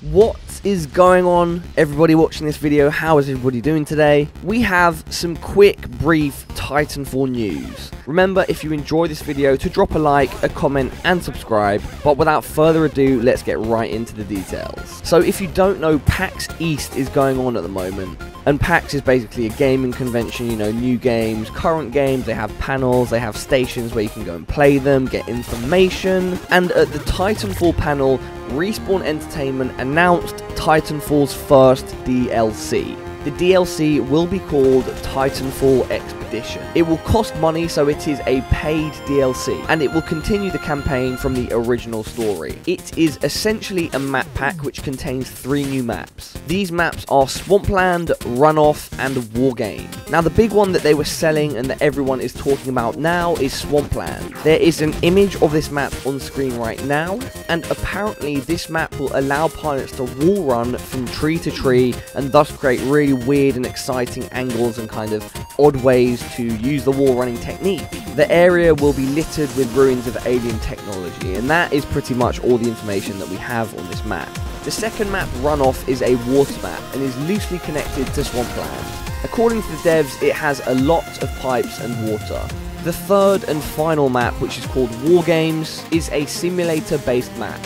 What is going on, everybody watching this video? How is everybody doing today? We have some quick, brief Titanfall news. Remember, if you enjoy this video, to drop a like, a comment, and subscribe. But without further ado, let's get right into the details. So, if you don't know, PAX East is going on at the moment. And PAX is basically a gaming convention, you know, new games, current games, they have panels, they have stations where you can go and play them, get information. And at the Titanfall panel, Respawn Entertainment announced Titanfall's first DLC. The DLC will be called Titanfall Expedition. It will cost money, so it is a paid DLC, and it will continue the campaign from the original story. It is essentially a map pack which contains three new maps. These maps are Swampland, Runoff, and Wargame. Now, the big one that they were selling and that everyone is talking about now is Swampland. There is an image of this map on screen right now, and apparently this map will allow pilots to wall run from tree to tree and thus create really weird and exciting angles and kind of odd ways to use the wall running technique. The area will be littered with ruins of alien technology, and that is pretty much all the information that we have on this map. The second map, Runoff, is a water map and is loosely connected to Swampland. According to the devs, it has a lot of pipes and water. The third and final map, which is called War Games, is a simulator based map,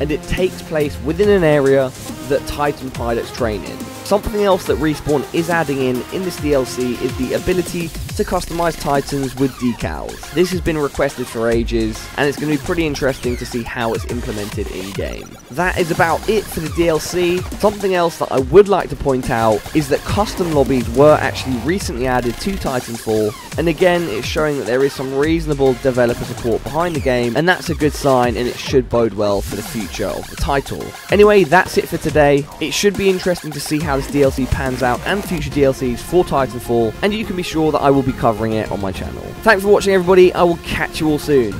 and it takes place within an area that Titan pilots train in. Something else that Respawn is adding in in this DLC is the ability to customize Titans with decals. This has been requested for ages, and it's going to be pretty interesting to see how it's implemented in game. That is about it for the DLC. Something else that I would like to point out is that custom lobbies were actually recently added to Titanfall, and again, it's showing that there is some reasonable developer support behind the game, and that's a good sign, and it should bode well for the future of the title. Anyway, that's it for today. It should be interesting to see how this DLC pans out and future DLCs for Titanfall, and you can be sure that I will be covering it on my channel. Thanks for watching everybody, I will catch you all soon.